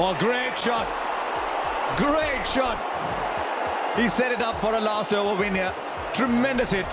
Oh, great shot. Great shot. He set it up for a last over win here. Tremendous hit.